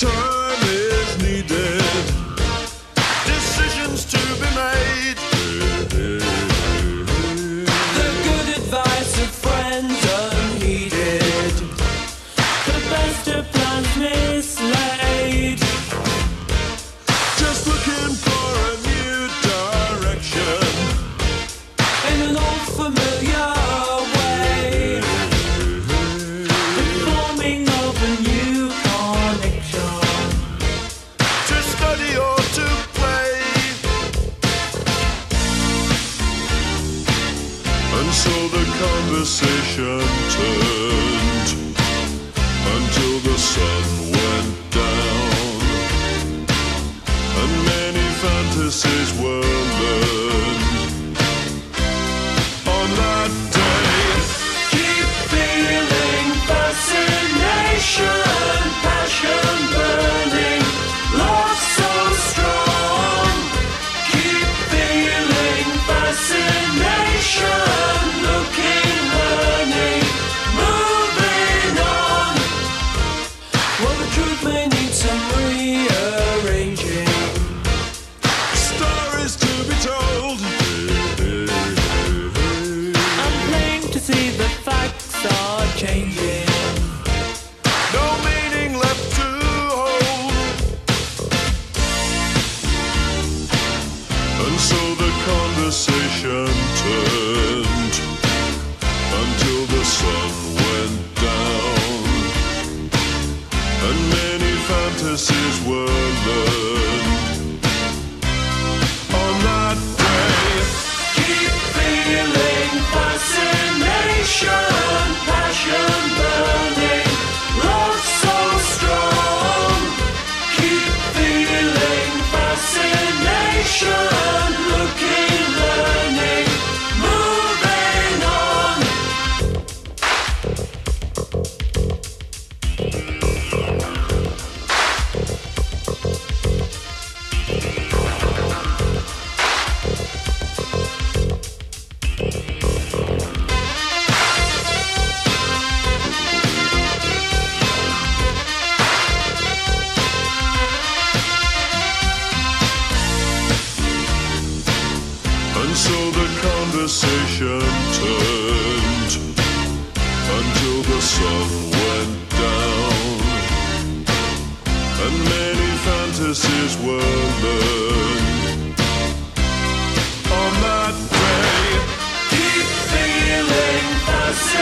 turn. direction turned until the sun went down, and many fantasies were. See the facts are changing. No meaning left to hold. And so the conversation turned until the sun went down. And many fantasies were learned conversation turned until the sun went down. And many fantasies were learned on that day. Keep feeling fascination.